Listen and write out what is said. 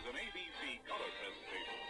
is an ABC color presentation.